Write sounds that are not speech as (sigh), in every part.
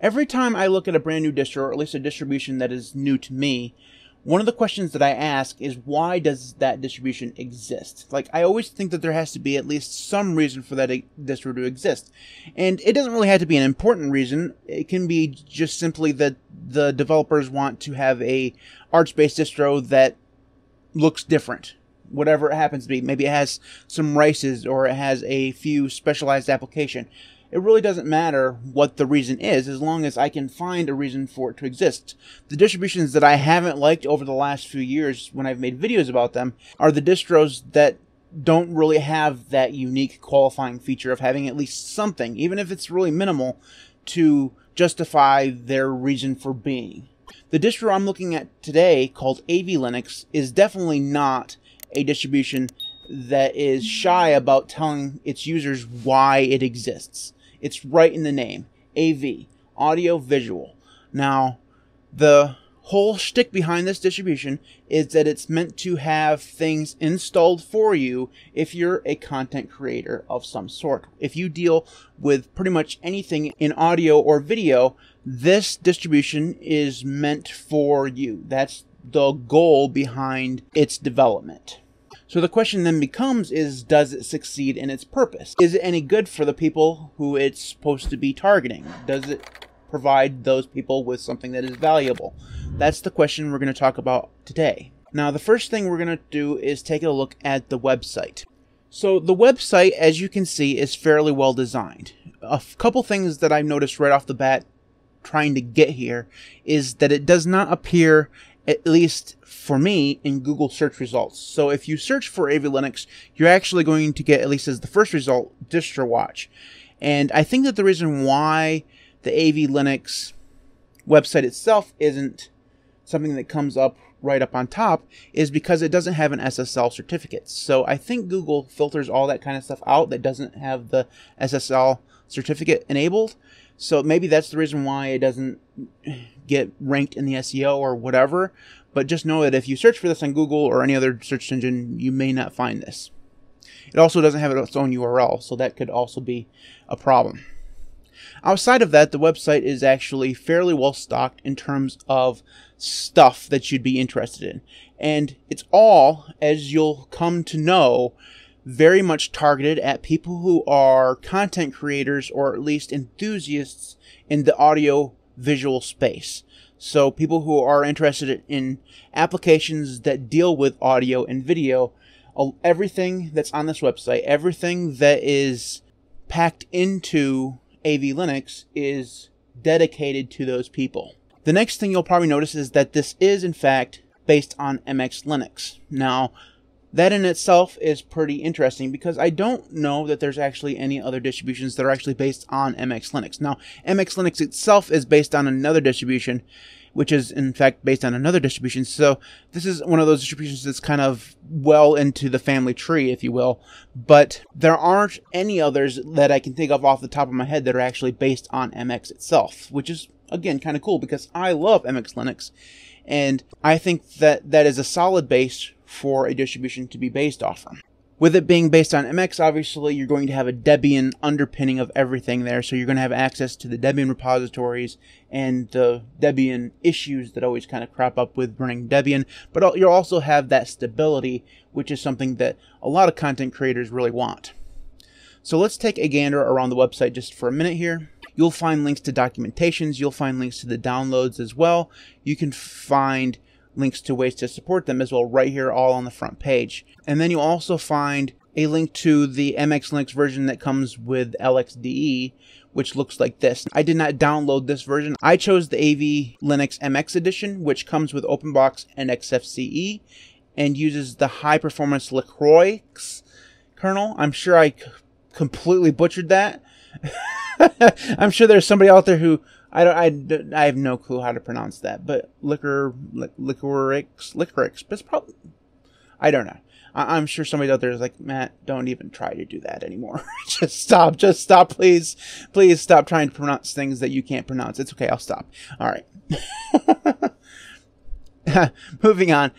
Every time I look at a brand new distro, or at least a distribution that is new to me, one of the questions that I ask is why does that distribution exist? Like, I always think that there has to be at least some reason for that distro to exist. And it doesn't really have to be an important reason. It can be just simply that the developers want to have a Arch-based distro that looks different. Whatever it happens to be. Maybe it has some races or it has a few specialized application it really doesn't matter what the reason is as long as I can find a reason for it to exist. The distributions that I haven't liked over the last few years when I've made videos about them are the distros that don't really have that unique qualifying feature of having at least something, even if it's really minimal, to justify their reason for being. The distro I'm looking at today, called AV Linux, is definitely not a distribution that is shy about telling its users why it exists. It's right in the name. AV, audio visual. Now, the whole shtick behind this distribution is that it's meant to have things installed for you if you're a content creator of some sort. If you deal with pretty much anything in audio or video, this distribution is meant for you. That's the goal behind its development. So the question then becomes is does it succeed in its purpose? Is it any good for the people who it's supposed to be targeting? Does it provide those people with something that is valuable? That's the question we're going to talk about today. Now, the first thing we're going to do is take a look at the website. So the website, as you can see, is fairly well designed. A couple things that I've noticed right off the bat trying to get here is that it does not appear at least for me, in Google search results. So if you search for AV Linux, you're actually going to get, at least as the first result, DistroWatch. And I think that the reason why the AV Linux website itself isn't something that comes up right up on top is because it doesn't have an SSL certificate. So I think Google filters all that kind of stuff out that doesn't have the SSL certificate enabled. So maybe that's the reason why it doesn't get ranked in the SEO or whatever. But just know that if you search for this on Google or any other search engine, you may not find this. It also doesn't have its own URL, so that could also be a problem. Outside of that, the website is actually fairly well stocked in terms of stuff that you'd be interested in. And it's all, as you'll come to know, very much targeted at people who are content creators or at least enthusiasts in the audio visual space. So people who are interested in applications that deal with audio and video, uh, everything that's on this website, everything that is packed into AV Linux is dedicated to those people. The next thing you'll probably notice is that this is in fact based on MX Linux. Now, that in itself is pretty interesting because I don't know that there's actually any other distributions that are actually based on MX Linux. Now, MX Linux itself is based on another distribution, which is in fact based on another distribution. So this is one of those distributions that's kind of well into the family tree, if you will. But there aren't any others that I can think of off the top of my head that are actually based on MX itself, which is again kind of cool because I love MX Linux. And I think that that is a solid base for a distribution to be based off from. With it being based on MX, obviously, you're going to have a Debian underpinning of everything there. So you're going to have access to the Debian repositories and the Debian issues that always kind of crop up with running Debian. But you'll also have that stability, which is something that a lot of content creators really want. So let's take a gander around the website just for a minute here. You'll find links to documentations. You'll find links to the downloads as well. You can find links to ways to support them as well right here all on the front page. And then you'll also find a link to the MX Linux version that comes with LXDE, which looks like this. I did not download this version. I chose the AV Linux MX edition, which comes with OpenBox and XFCE and uses the high performance LaCroix kernel. I'm sure I completely butchered that. (laughs) I'm sure there's somebody out there who I don't. I, I have no clue how to pronounce that, but liquor, liquorix, liquorix. But it's probably. I don't know. I, am sure somebody out there is like, Matt, don't even try to do that anymore. (laughs) just stop. Just stop, please. Please stop trying to pronounce things that you can't pronounce. It's okay. I'll stop. All right. (laughs) Moving on.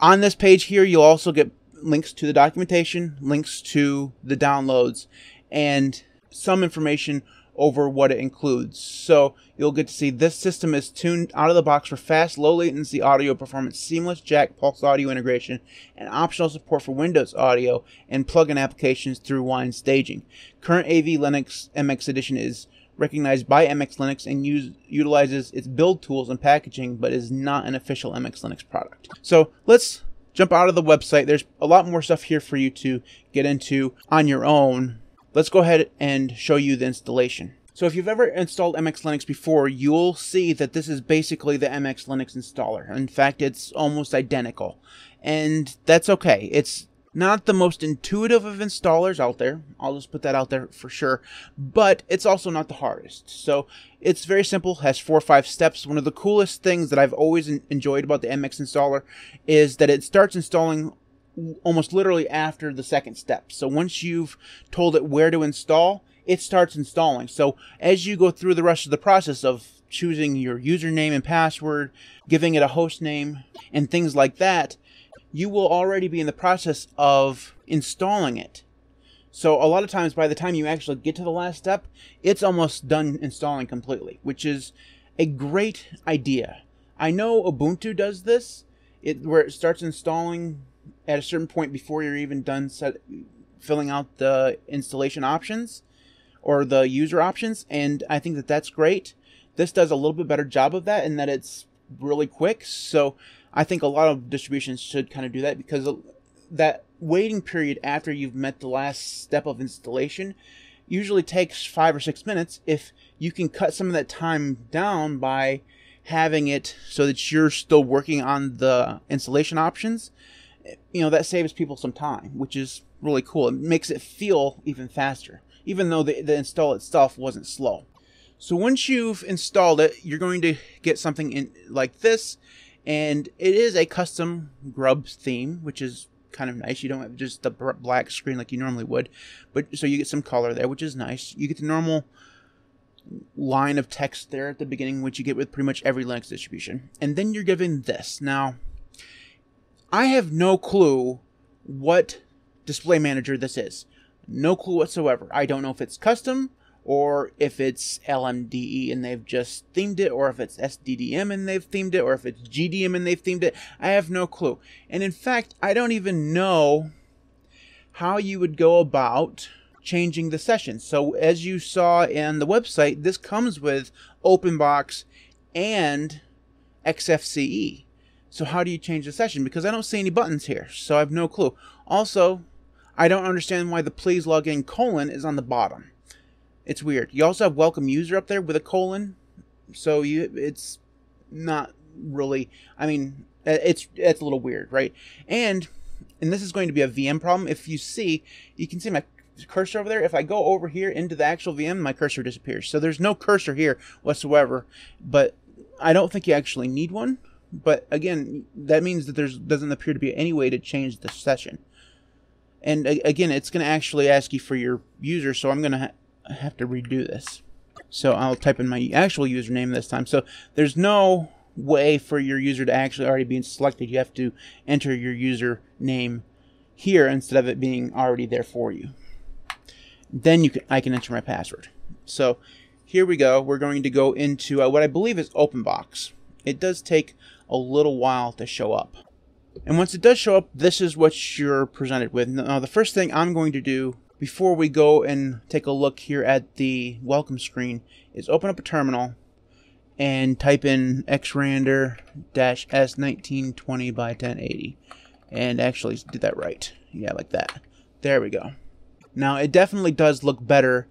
On this page here, you'll also get links to the documentation, links to the downloads, and some information over what it includes. So you'll get to see this system is tuned out of the box for fast, low latency audio performance, seamless jack pulse audio integration, and optional support for Windows audio and plugin applications through Wine staging. Current AV Linux MX edition is recognized by MX Linux and use, utilizes its build tools and packaging, but is not an official MX Linux product. So let's jump out of the website. There's a lot more stuff here for you to get into on your own. Let's go ahead and show you the installation. So if you've ever installed MX Linux before, you'll see that this is basically the MX Linux installer. In fact, it's almost identical. And that's okay. It's not the most intuitive of installers out there. I'll just put that out there for sure. But it's also not the hardest. So it's very simple, has four or five steps. One of the coolest things that I've always enjoyed about the MX installer is that it starts installing almost literally after the second step. So once you've told it where to install, it starts installing. So as you go through the rest of the process of choosing your username and password, giving it a host name, and things like that, you will already be in the process of installing it. So a lot of times by the time you actually get to the last step, it's almost done installing completely, which is a great idea. I know Ubuntu does this, it where it starts installing at a certain point before you're even done set, filling out the installation options or the user options, and I think that that's great. This does a little bit better job of that in that it's really quick. So I think a lot of distributions should kind of do that because that waiting period after you've met the last step of installation usually takes five or six minutes. If you can cut some of that time down by having it so that you're still working on the installation options, you know, that saves people some time, which is really cool. It makes it feel even faster, even though the, the install itself wasn't slow. So once you've installed it, you're going to get something in like this and it is a custom Grub theme, which is kind of nice. You don't have just the black screen like you normally would, but so you get some color there, which is nice. You get the normal line of text there at the beginning, which you get with pretty much every Linux distribution, and then you're given this. Now, I have no clue what display manager this is. No clue whatsoever. I don't know if it's custom or if it's LMDE and they've just themed it, or if it's SDDM and they've themed it, or if it's GDM and they've themed it. I have no clue. And in fact, I don't even know how you would go about changing the session. So as you saw in the website, this comes with OpenBox and XFCE. So how do you change the session? Because I don't see any buttons here, so I have no clue. Also, I don't understand why the please log in colon is on the bottom. It's weird. You also have welcome user up there with a colon, so you it's not really. I mean, it's it's a little weird, right? And and this is going to be a VM problem. If you see, you can see my cursor over there. If I go over here into the actual VM, my cursor disappears. So there's no cursor here whatsoever. But I don't think you actually need one. But again, that means that there's doesn't appear to be any way to change the session. And again, it's going to actually ask you for your user, so I'm going to I have to redo this. So I'll type in my actual username this time. So there's no way for your user to actually already be selected. You have to enter your username here instead of it being already there for you. Then you can I can enter my password. So here we go. We're going to go into uh, what I believe is OpenBox. It does take a little while to show up. And once it does show up, this is what you're presented with. Now, the first thing I'm going to do before we go and take a look here at the welcome screen is open up a terminal and type in xrandr-s1920 by 1080 and actually did that right yeah like that there we go now it definitely does look better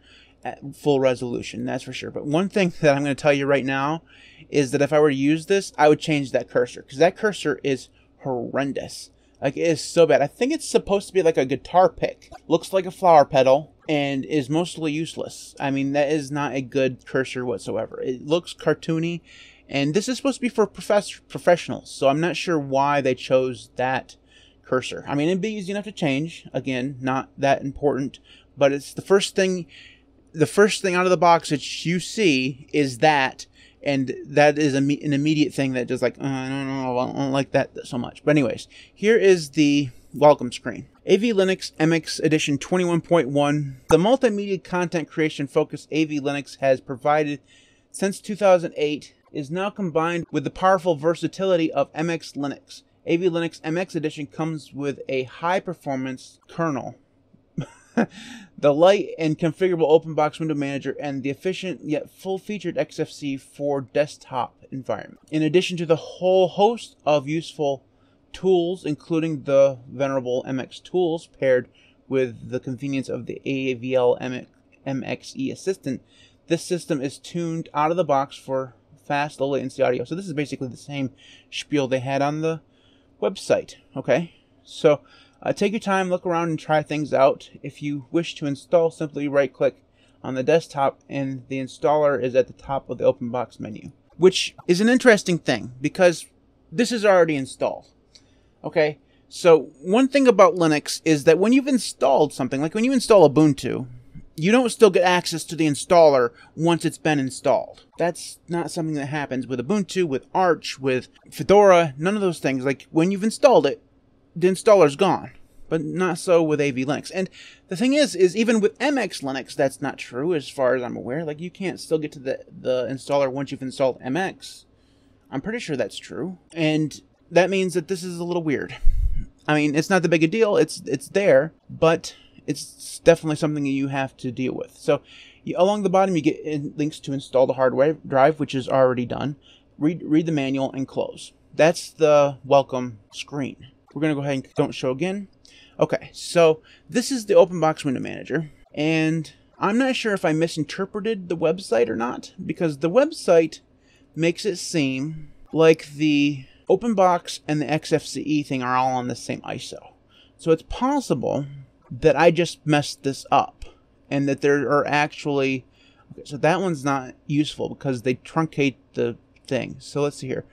full resolution that's for sure but one thing (laughs) that i'm going to tell you right now is that if i were to use this i would change that cursor because that cursor is horrendous like it is so bad. I think it's supposed to be like a guitar pick. Looks like a flower petal and is mostly useless. I mean, that is not a good cursor whatsoever. It looks cartoony, and this is supposed to be for profess- professionals. So I'm not sure why they chose that cursor. I mean, it'd be easy enough to change. Again, not that important, but it's the first thing. The first thing out of the box that you see is that, and that is an immediate thing that just like, uh, I don't know, I don't like that so much. But anyways, here is the welcome screen. AV Linux MX Edition 21.1. The multimedia content creation focus AV Linux has provided since 2008 is now combined with the powerful versatility of MX Linux. AV Linux MX Edition comes with a high performance kernel, (laughs) the light and configurable OpenBox window manager, and the efficient yet full featured XFCE for desktop environment. In addition to the whole host of useful tools, including the venerable MX tools paired with the convenience of the AVL MXE assistant, this system is tuned out of the box for fast low latency audio. So this is basically the same spiel they had on the website. Okay, so uh, take your time, look around, and try things out. If you wish to install, simply right click on the desktop, and the installer is at the top of the open box menu, which is an interesting thing because this is already installed. Okay, so one thing about Linux is that when you've installed something, like when you install Ubuntu, you don't still get access to the installer once it's been installed. That's not something that happens with Ubuntu, with Arch, with Fedora, none of those things. Like when you've installed it, the installer's gone. But not so with AV Linux. And the thing is, is even with MX Linux, that's not true as far as I'm aware. Like you can't still get to the, the installer once you've installed MX. I'm pretty sure that's true. And that means that this is a little weird. I mean, it's not the big a deal. It's it's there, but it's definitely something that you have to deal with. So you, along the bottom, you get links to install the hardware drive, which is already done. Read, read the manual and close. That's the welcome screen. We're going to go ahead and don't show again. Okay, so this is the OpenBox Window Manager, and I'm not sure if I misinterpreted the website or not, because the website makes it seem like the OpenBox and the XFCE thing are all on the same ISO. So it's possible that I just messed this up and that there are actually okay, so that one's not useful because they truncate the thing. So let's see here.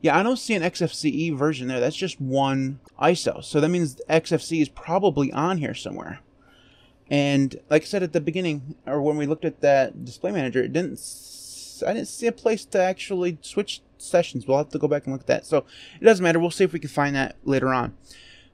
Yeah, I don't see an XFCE version there. That's just one ISO. So that means XFCE is probably on here somewhere. And like I said at the beginning, or when we looked at that display manager, it didn't. I didn't see a place to actually switch sessions. We'll have to go back and look at that. So it doesn't matter. We'll see if we can find that later on.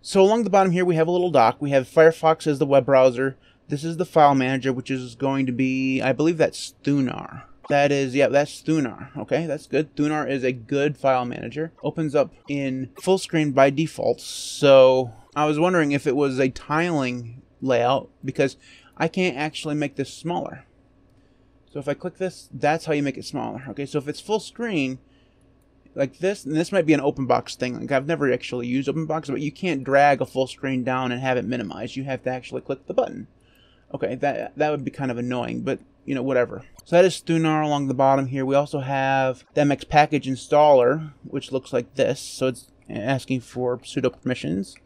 So along the bottom here, we have a little dock. We have Firefox as the web browser. This is the file manager, which is going to be, I believe that's Thunar. That is, yeah, that's Thunar. Okay, that's good. Thunar is a good file manager. Opens up in full screen by default. So I was wondering if it was a tiling layout because I can't actually make this smaller. So if I click this, that's how you make it smaller. Okay, so if it's full screen, like this, and this might be an open box thing. Like I've never actually used open box, but you can't drag a full screen down and have it minimized. You have to actually click the button. Okay, that that would be kind of annoying, but you know, whatever. So that is Thunar along the bottom here. We also have the MX package installer, which looks like this. So it's asking for sudo permissions.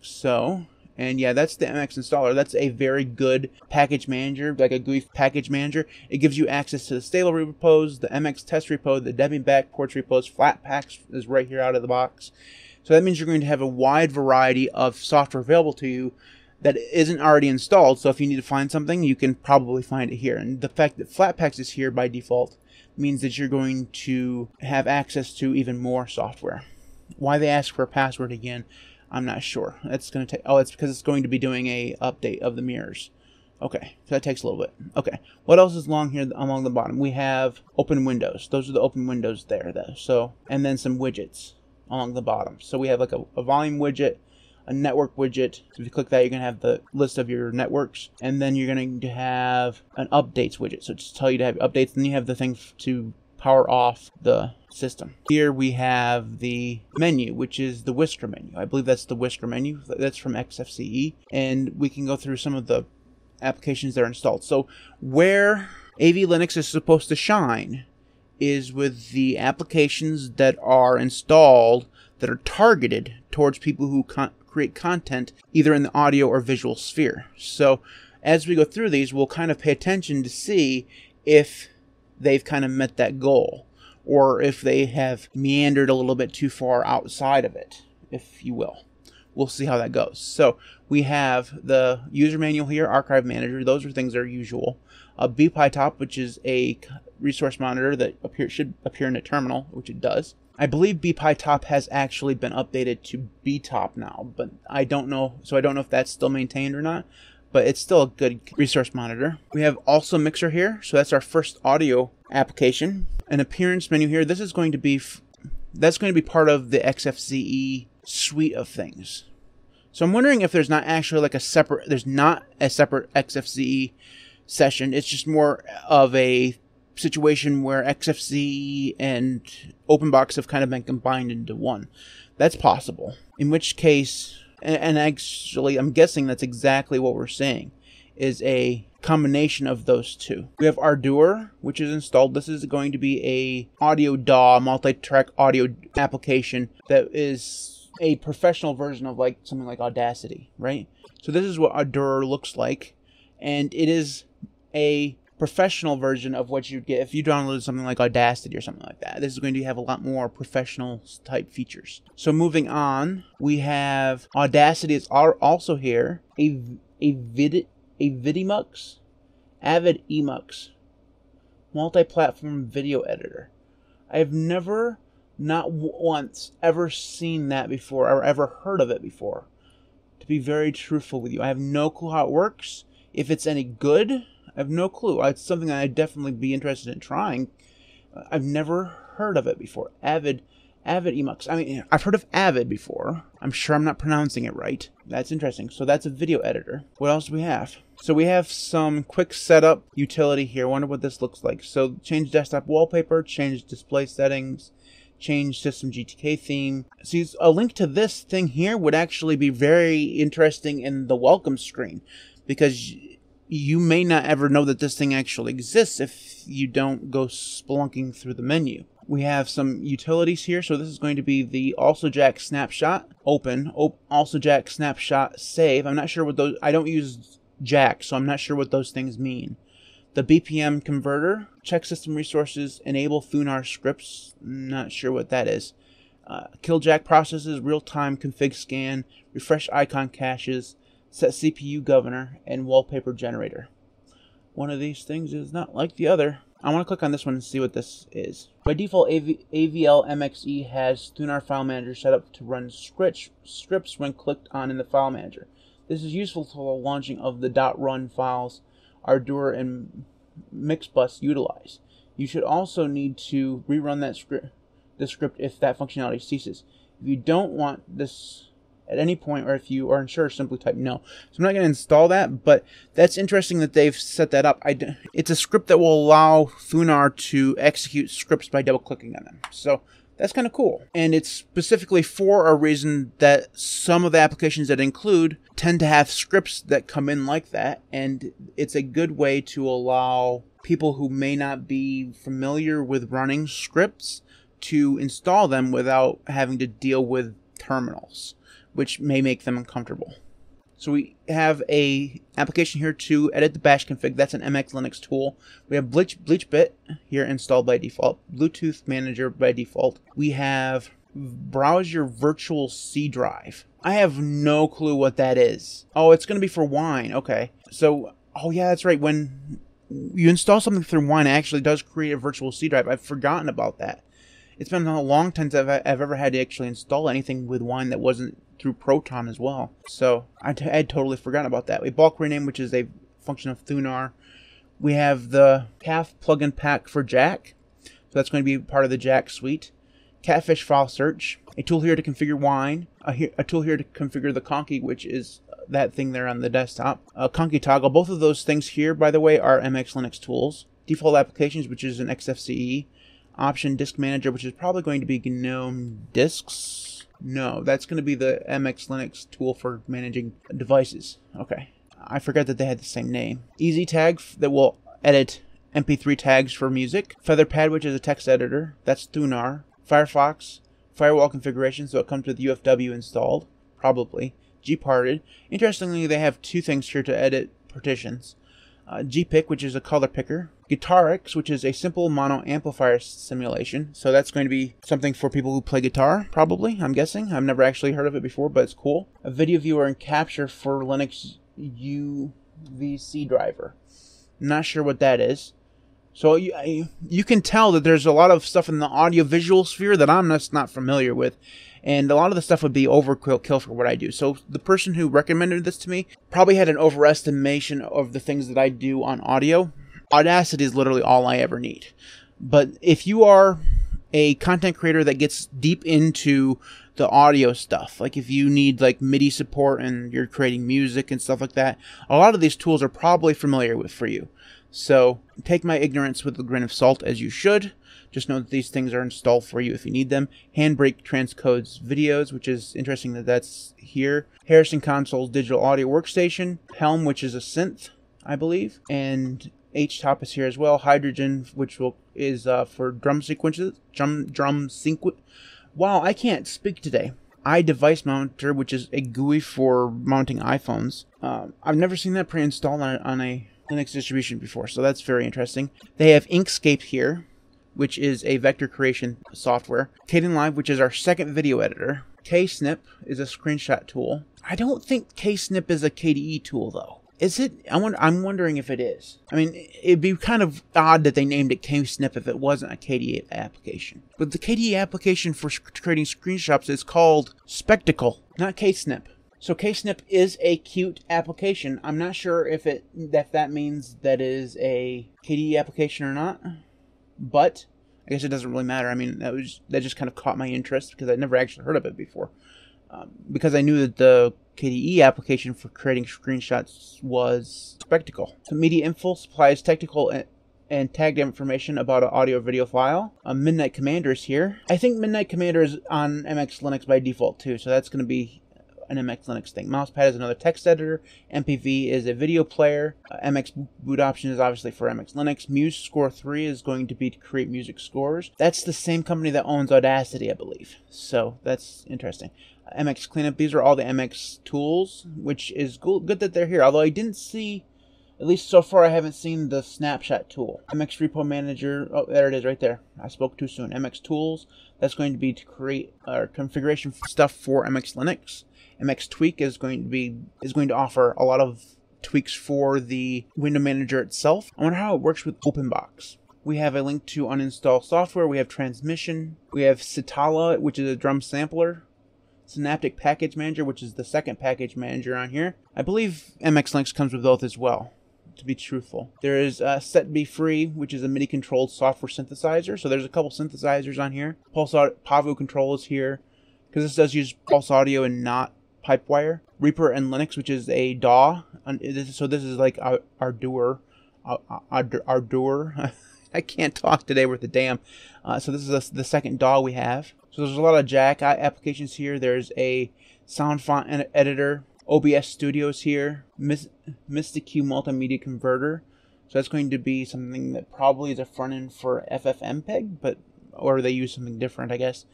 So and yeah, that's the MX installer. That's a very good package manager, like a GUI package manager. It gives you access to the stable repos, the MX test repo, the Debian backports repos, Flatpaks is right here out of the box. So that means you're going to have a wide variety of software available to you that isn't already installed. So if you need to find something, you can probably find it here. And the fact that Flatpaks is here by default means that you're going to have access to even more software. Why they ask for a password again, I'm not sure. That's going to take. Oh, it's because it's going to be doing a update of the mirrors. Okay, so that takes a little bit. Okay, what else is along here along the bottom? We have open windows. Those are the open windows there, though. So, and then some widgets along the bottom. So we have like a, a volume widget, a network widget. So if you click that, you're going to have the list of your networks. And then you're going to have an updates widget. So just tell you to have updates. Then you have the thing to power off the system. Here we have the menu, which is the whisker menu. I believe that's the whisker menu. That's from XFCE. And we can go through some of the applications that are installed. So where AV Linux is supposed to shine is with the applications that are installed that are targeted towards people who con- create content either in the audio or visual sphere. So as we go through these, we'll kind of pay attention to see if they've kind of met that goal or if they have meandered a little bit too far outside of it, if you will. We'll see how that goes. So we have the user manual here, archive manager. Those are things that are usual. A BPyTop, which is a resource monitor that appear, should appear in a terminal, which it does. I believe BPyTop has actually been updated to BTOP now, but I don't know, so I don't know if that's still maintained or not. But it's still a good resource monitor. We have also Mixer here, so that's our first audio application. An appearance menu here. This is going to be that's going to be part of the XFCE suite of things. So I'm wondering if there's not actually like a separate there's not a separate XFCE session. It's just more of a situation where XFC and OpenBox have kind of been combined into one. That's possible. In which case, and actually, I'm guessing that's exactly what we're seeing, is a combination of those two. We have Ardour, which is installed. This is going to be a audio DAW, multi-track audio application that is a professional version of like something like Audacity, right? So this is what Ardour looks like, and it is a professional version of what you'd get if you downloaded something like Audacity or something like that. This is going to have a lot more professional type features. So moving on, we have Audacity is also here. A a vid a Vidimux, Avidemux, multi-platform video editor. I have never, not once, ever seen that before or ever heard of it before. To be very truthful with you, I have no clue how it works. If it's any good, I have no clue. It's something I'd definitely be interested in trying. Uh, I've never heard of it before. Avid, Avidemux. I mean, I've heard of Avid before. I'm sure I'm not pronouncing it right. That's interesting. So that's a video editor. What else do we have? So we have some quick setup utility here. wonder what this looks like. So change desktop wallpaper, change display settings, change system GTK theme. See, a link to this thing here would actually be very interesting in the welcome screen because you may not ever know that this thing actually exists if you don't go spelunking through the menu. We have some utilities here, so this is going to be the also jack snapshot open, op- also jack snapshot save. I'm not sure what those. I don't use jack, so I'm not sure what those things mean. The BPM converter, check system resources, enable Thunar scripts. Not sure what that is. Uh, Killjack processes, real time config scan, refresh icon caches, set CPU governor, and wallpaper generator. One of these things is not like the other. I want to click on this one and see what this is. By default, AV, AVL MXE has Thunar File Manager set up to run scripts, when clicked on in the File Manager. This is useful for the launching of the dot .run files Ardour and Mixbus utilize. You should also need to rerun that script, the script if that functionality ceases. If you don't want this at any point, or if you are unsure, simply type no. So I'm not going to install that, but that's interesting that they've set that up. I, it's a script that will allow Thunar to execute scripts by double clicking on them. So that's kind of cool. And it's specifically for a reason that some of the applications that include tend to have scripts that come in like that. And it's a good way to allow people who may not be familiar with running scripts to install them without having to deal with terminals which may make them uncomfortable. So we have a application here to edit the bash config. That's an MX Linux tool. We have Bleach, BleachBit here installed by default. Bluetooth Manager by default. We have browse your virtual C drive. I have no clue what that is. Oh, it's going to be for Wine. Okay. So, oh yeah, that's right. When you install something through Wine, it actually does create a virtual C drive. I've forgotten about that. It's been a long time since I've, I've ever had to actually install anything with Wine that wasn't through Proton as well. So I, t- I had totally forgotten about that. We bulk rename, which is a function of Thunar. We have the CAF plugin pack for Jack. So that's going to be part of the Jack suite. Catfish file search. A tool here to configure wine. A, he- a tool here to configure the Conky, which is that thing there on the desktop. A Conky toggle. Both of those things here, by the way, are MX Linux tools. Default applications, which is an XFCE. Option disk manager, which is probably going to be GNOME disks no, that's going to be the MX Linux tool for managing devices. Okay. I forgot that they had the same name. Easy Tag that will edit MP3 tags for music. Featherpad, which is a text editor. That's Thunar. Firefox. Firewall configuration, so it comes with UFW installed. Probably. Gparted. Interestingly, they have two things here to edit partitions uh, GPick, which is a color picker, Guitarix, which is a simple mono amplifier simulation. So that's going to be something for people who play guitar, probably, I'm guessing. I've never actually heard of it before, but it's cool. A video viewer and capture for Linux UVC driver. Not sure what that is. So you, you can tell that there's a lot of stuff in the audiovisual sphere that I'm just not familiar with. And a lot of the stuff would be overkill for what I do. So the person who recommended this to me probably had an overestimation of the things that I do on audio. Audacity is literally all I ever need. But if you are a content creator that gets deep into the audio stuff. Like if you need like MIDI support and you're creating music and stuff like that, a lot of these tools are probably familiar with for you. So take my ignorance with a grain of salt as you should. Just know that these things are installed for you if you need them. Handbrake transcodes videos, which is interesting that that's here. Harrison Console's digital audio workstation. Helm, which is a synth, I believe. And H-top is here as well. Hydrogen, which will is uh, for drum sequences, drum drum sequence. Wow, I can't speak today. iDevice Mounter, which is a GUI for mounting iPhones. Um, I've never seen that pre-installed on, on a Linux distribution before, so that's very interesting. They have Inkscape here, which is a vector creation software. Kdenlive, which is our second video editor. Ksnip is a screenshot tool. I don't think Ksnip is a KDE tool though. Is it? I wonder, I'm wondering if it is. I mean, it'd be kind of odd that they named it Ksnip if it wasn't a KDE application. But the KDE application for creating screenshots is called Spectacle, not Ksnip. So Ksnip is a cute application. I'm not sure if it if that means that is a KDE application or not. But I guess it doesn't really matter. I mean, that was that just kind of caught my interest because I'd never actually heard of it before. Um, because I knew that the KDE application for creating screenshots was Spectacle. So Media Info supplies technical and, and tagged information about an audio video file. Um, Midnight Commander is here. I think Midnight Commander is on MX Linux by default too, so that's going to be an MX Linux thing. Mousepad is another text editor. MPV is a video player. Uh, MX boot option is obviously for MX Linux. MuseScore 3 is going to be to create music scores. That's the same company that owns Audacity, I believe. So that's interesting. MX Cleanup. These are all the MX tools, which is good that they're here. Although I didn't see, at least so far, I haven't seen the snapshot tool. MX Repo Manager. Oh, there it is, right there. I spoke too soon. MX Tools. That's going to be to create our configuration stuff for MX Linux. MX Tweak is going to be is going to offer a lot of tweaks for the window manager itself. I wonder how it works with OpenBox. We have a link to uninstall software. We have transmission. We have Sitala, which is a drum sampler. Synaptic Package Manager, which is the second package manager on here. I believe MX Linux comes with both as well, to be truthful. There is uh, setBfree, which is a MIDI controlled software synthesizer. So there's a couple synthesizers on here. Pulse Pavu Control is here, because this does use Pulse Audio and not Pipewire. Reaper and Linux, which is a DAW. So this is like Ardour. Ardour. (laughs) I can't talk today with the damn. Uh, so this is the second DAW we have. So there's a lot of Jack applications here. There's a sound font editor, OBS Studios here, MystiQ Multimedia Converter. So that's going to be something that probably is a front end for FFmpeg, but or they use something different, I guess.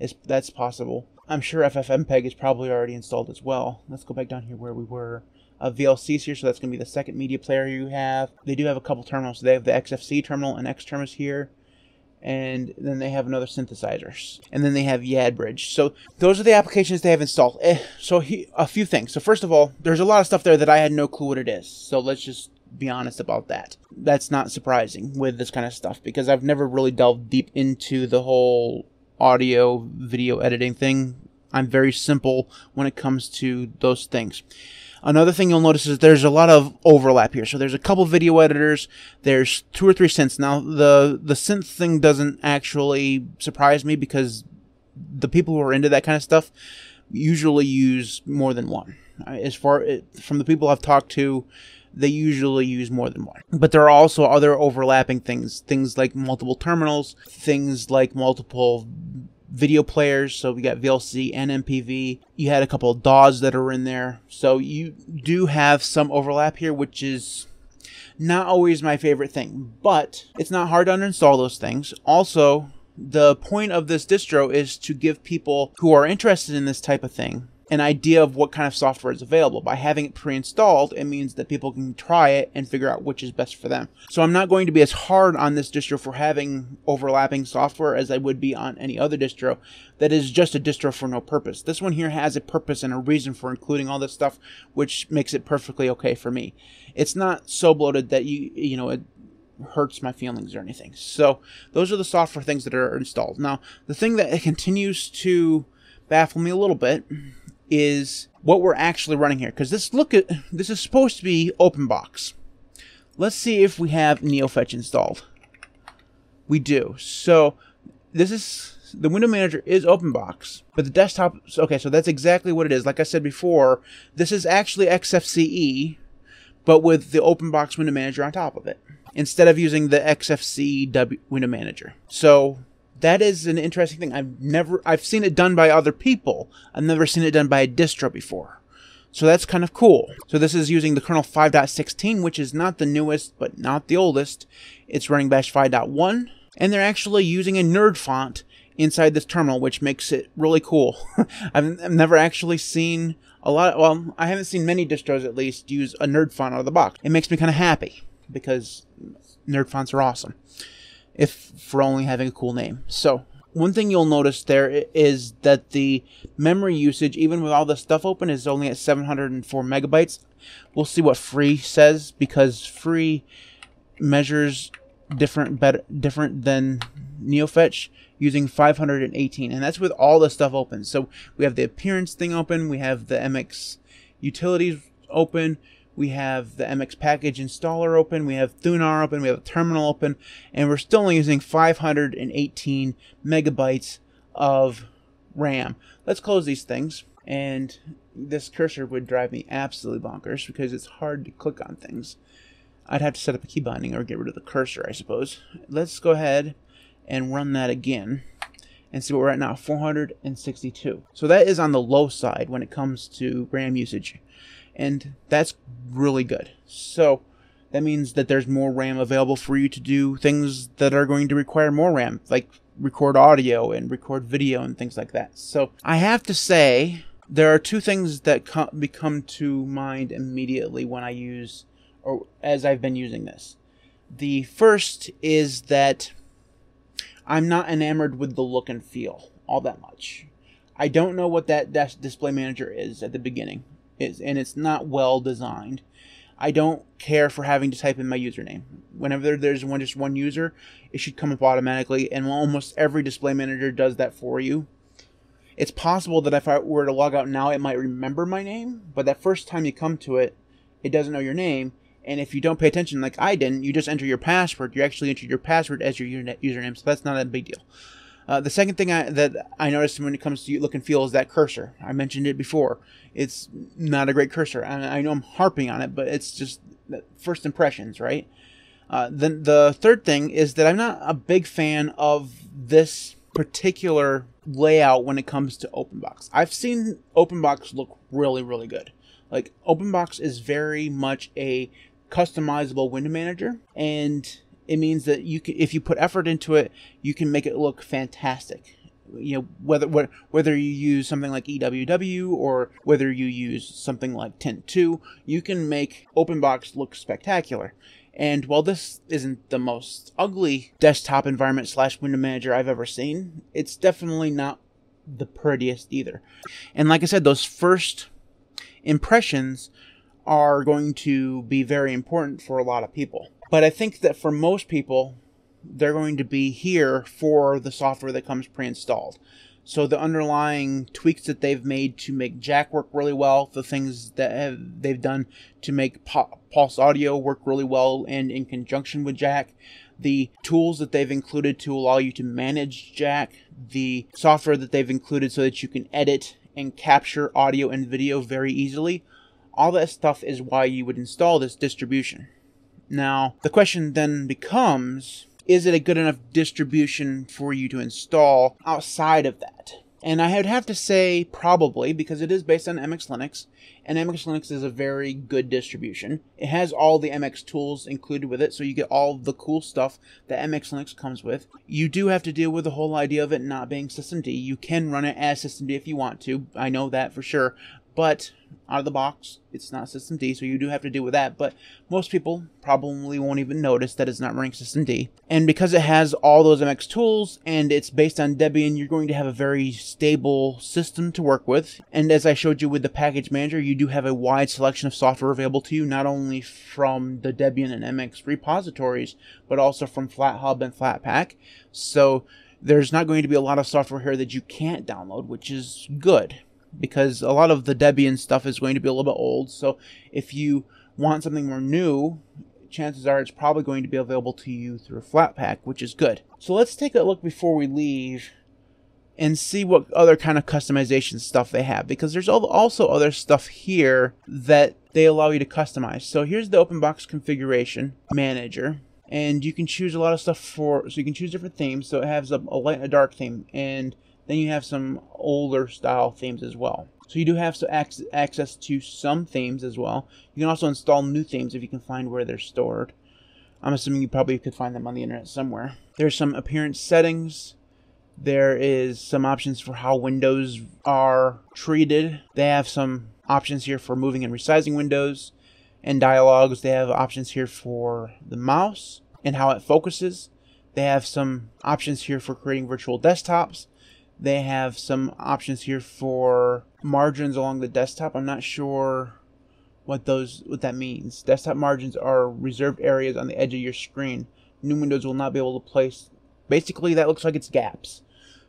It's, that's possible. I'm sure FFmpeg is probably already installed as well. Let's go back down here where we were. Uh, VLCs here, so that's going to be the second media player you have. They do have a couple terminals. They have the XFC terminal and Xterminus here and then they have another synthesizers, and then they have yabridge. So those are the applications they have installed. Eh, so he, a few things. So first of all, there's a lot of stuff there that I had no clue what it is. So let's just be honest about that. That's not surprising with this kind of stuff because I've never really delved deep into the whole audio video editing thing. I'm very simple when it comes to those things. Another thing you'll notice is there's a lot of overlap here. So there's a couple video editors. There's two or three synths. Now the the synth thing doesn't actually surprise me because the people who are into that kind of stuff usually use more than one. Uh, as far from the people I've talked to, they usually use more than one. But there are also other overlapping things, things like multiple terminals, things like multiple video players. So we got VLC and MPV. You had a couple of DAWs that are in there. So you do have some overlap here, which is not always my favorite thing, but it's not hard to uninstall those things. Also, the point of this distro is to give people who are interested in this type of thing an idea of what kind of software is available. By having it pre-installed, it means that people can try it and figure out which is best for them. So I'm not going to be as hard on this distro for having overlapping software as I would be on any other distro that is just a distro for no purpose. This one here has a purpose and a reason for including all this stuff, which makes it perfectly okay for me. It's not so bloated that you, you know, it, hurts my feelings or anything. So those are the software things that are installed. Now, the thing that continues to baffle me a little bit is what we're actually running here because this look at this is supposed to be OpenBox. Let's see if we have NeoFetch installed. We do. So this is the window manager is OpenBox, but the desktop. Okay, so that's exactly what it is. Like I said before, this is actually XFCE, but with the OpenBox window manager on top of it instead of using the XFCE window manager. So that is an interesting thing. I've never I've seen it done by other people. I've never seen it done by a distro before. So that's kind of cool. So this is using the kernel 5.16, which is not the newest, but not the oldest. It's running bash 5.1, and they're actually using a nerd font inside this terminal, which makes it really cool. (laughs) I've, I've, never actually seen a lot, of, well, I haven't seen many distros at least use a nerd font out of the box. It makes me kind of happy because nerd fonts are awesome if for only having a cool name. So one thing you'll notice there is that the memory usage, even with all the stuff open, is only at 704 megabytes. We'll see what free says because free measures different better different than NeoFetch using 518 and that's with all the stuff open. So we have the appearance thing open, we have the MX utilities open, we have the MX package installer open, we have Thunar open, we have a terminal open, and we're still only using 518 megabytes of RAM. Let's close these things, and this cursor would drive me absolutely bonkers because it's hard to click on things. I'd have to set up a key binding or get rid of the cursor, I suppose. Let's go ahead and run that again and see what we're at now 462. So that is on the low side when it comes to RAM usage and that's really good. So that means that there's more RAM available for you to do things that are going to require more RAM, like record audio and record video and things like that. So I have to say, there are two things that come, become to mind immediately when I use, or as I've been using this. The first is that I'm not enamored with the look and feel all that much. I don't know what that display manager is at the beginning is, and it's not well designed. I don't care for having to type in my username. Whenever there's one just one user, it should come up automatically, and almost every display manager does that for you. It's possible that if I were to log out now, it might remember my name, but that first time you come to it, it doesn't know your name, and if you don't pay attention like I didn't, you just enter your password. You actually enter your password as your username, so that's not a big deal. Uh, the second thing I, that I noticed when it comes to look and feel is that cursor. I mentioned it before. It's not a great cursor. And I know I'm harping on it, but it's just first impressions, right? Uh, then the third thing is that I'm not a big fan of this particular layout when it comes to OpenBox. I've seen OpenBox look really, really good. Like OpenBox is very much a customizable window manager, and it means that you can, if you put effort into it, you can make it look fantastic. You know, whether whether you use something like EWW or whether you use something like Tint 2, you can make OpenBox look spectacular. And while this isn't the most ugly desktop environment slash window manager I've ever seen, it's definitely not the prettiest either. And like I said, those first impressions are going to be very important for a lot of people. But I think that for most people, they're going to be here for the software that comes pre-installed. So the underlying tweaks that they've made to make Jack work really well, the things that have, they've done to make Pulse Audio work really well and in conjunction with Jack, the tools that they've included to allow you to manage Jack, the software that they've included so that you can edit and capture audio and video very easily, all that stuff is why you would install this distribution. Now, the question then becomes is it a good enough distribution for you to install outside of that? And I would have to say probably because it is based on MX Linux, and MX Linux is a very good distribution. It has all the MX tools included with it, so you get all the cool stuff that MX Linux comes with. You do have to deal with the whole idea of it not being systemd. You can run it as systemd if you want to. I know that for sure, but out of the box, it's not systemd, so you do have to deal with that. But most people probably won't even notice that it's not running systemd. And because it has all those MX tools and it's based on Debian, you're going to have a very stable system to work with. And as I showed you with the package manager, you do have a wide selection of software available to you, not only from the Debian and MX repositories, but also from FlatHub and Flatpak. So there's not going to be a lot of software here that you can't download, which is good because a lot of the Debian stuff is going to be a little bit old. So if you want something more new, chances are it's probably going to be available to you through Flatpak, which is good. So let's take a look before we leave and see what other kind of customization stuff they have because there's also other stuff here that they allow you to customize. So here's the OpenBox configuration manager and you can choose a lot of stuff for so you can choose different themes so it has a, a light and a dark theme and then you have some older style themes as well. So you do have access to some themes as well. You can also install new themes if you can find where they're stored. I'm assuming you probably could find them on the internet somewhere. There's some appearance settings. There is some options for how windows are treated. They have some options here for moving and resizing windows and dialogues. They have options here for the mouse and how it focuses. They have some options here for creating virtual desktops they have some options here for margins along the desktop. I'm not sure what those what that means. Desktop margins are reserved areas on the edge of your screen. New windows will not be able to place. Basically, that looks like it's gaps.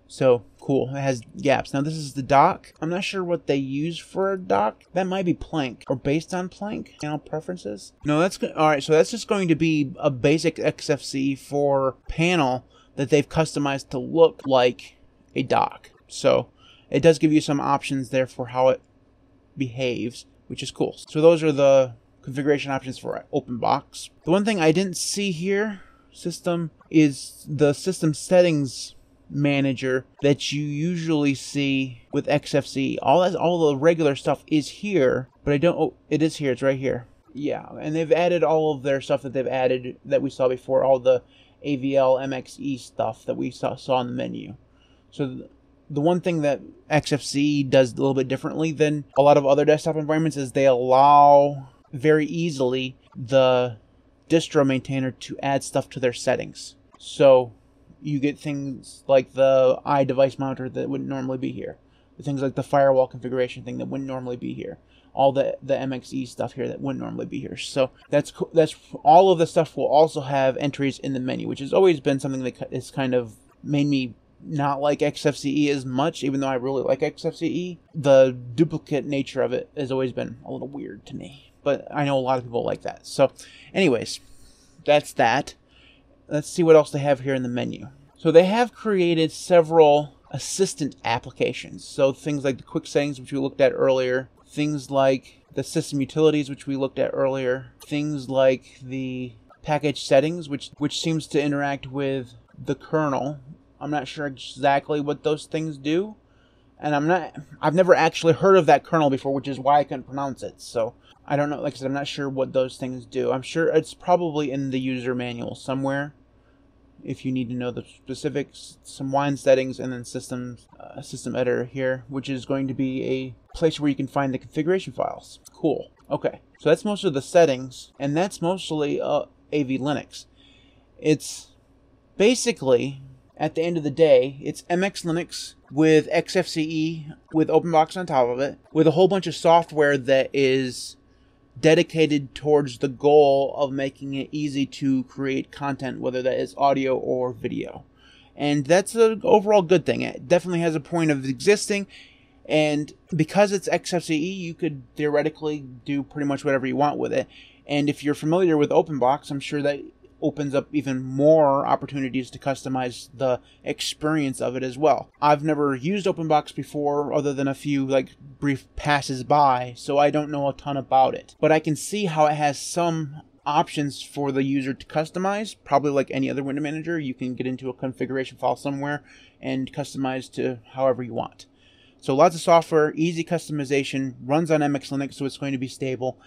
So cool. It has gaps. Now this is the dock. I'm not sure what they use for a dock. That might be Plank or based on Plank. Panel preferences. No, that's. All right. So that's just going to be a basic XFCE for panel that they've customized to look like a dock. So it does give you some options there for how it behaves, which is cool. So those are the configuration options for OpenBox. The one thing I didn't see here, system, is the system settings manager that you usually see with XFCE. All that, all the regular stuff is here, but I don't. Oh, it is here. It's right here. Yeah, and they've added all of their stuff that they've added that we saw before. All the AVL MXE stuff that we saw, saw in the menu. So the one thing that XFCE does a little bit differently than a lot of other desktop environments is they allow very easily the distro maintainer to add stuff to their settings. So you get things like the iDevice monitor that wouldn't normally be here. Things like the firewall configuration thing that wouldn't normally be here. All the the MXE stuff here that wouldn't normally be here. So that's that's all of the stuff will also have entries in the menu, which has always been something that has kind of made me not like XFCE as much, even though I really like XFCE. The duplicate nature of it has always been a little weird to me. But I know a lot of people like that. So, anyways, that's that. Let's see what else they have here in the menu. So, they have created several assistant applications. So, things like the quick settings, which we looked at earlier, things like the system utilities, which we looked at earlier, things like the package settings, which which seems to interact with the kernel I'm not sure exactly what those things do. And I'm not, I've never actually heard of that kernel before, which is why I couldn't pronounce it. So I don't know, like I said, I'm not sure what those things do. I'm sure it's probably in the user manual somewhere if you need to know the specifics, some wine settings, and then system uh, system editor here, which is going to be a place where you can find the configuration files. Cool. Okay, so that's most of the settings, and that's mostly uh, AV Linux. It's basically at the end of the day, it's MX Linux with XFCE with OpenBox on top of it, with a whole bunch of software that is dedicated towards the goal of making it easy to create content, whether that is audio or video. And that's an overall good thing. It definitely has a point of existing. And because it's XFCE, you could theoretically do pretty much whatever you want with it. And if you're familiar with OpenBox, I'm sure that opens up even more opportunities to customize the experience of it as well. I've never used OpenBox before other than a few like brief passes by, so I don't know a ton about it. But I can see how it has some options for the user to customize. Probably like any other window manager, you can get into a configuration file somewhere and customize to however you want. So lots of software, easy customization, runs on MX Linux, so it's going to be stable,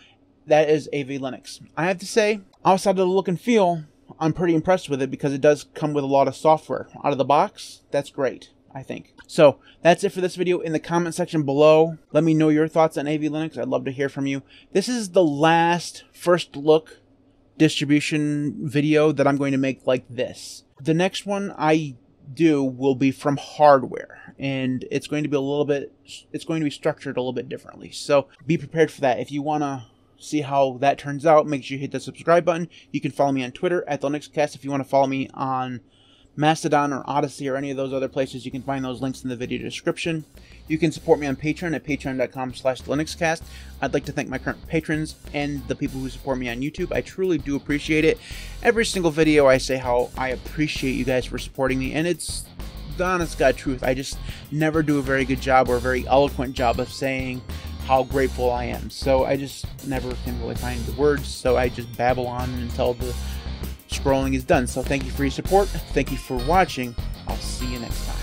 that is AV Linux. I have to say, outside of the look and feel, I'm pretty impressed with it because it does come with a lot of software. Out of the box, that's great. I think. So that's it for this video. In the comment section below, let me know your thoughts on AV Linux. I'd love to hear from you. This is the last first look distribution video that I'm going to make like this. The next one I do will be from hardware and it's going to be a little bit it's going to be structured a little bit differently so be prepared for that if you want to see how that turns out make sure you hit the subscribe button you can follow me on twitter at the linuxcast if you want to follow me on Mastodon or Odysee or any of those other places, you can find those links in the video description. You can support me on Patreon at patreon.com slash linuxcast. I'd like to thank my current patrons and the people who support me on YouTube. I truly do appreciate it. Every single video I say how I appreciate you guys for supporting me, and it's the honest God truth. I just never do a very good job or a very eloquent job of saying how grateful I am. So I just never can really find the words, so I just babble on until the scrolling is done. So thank you for your support. Thank you for watching. I'll see you next time.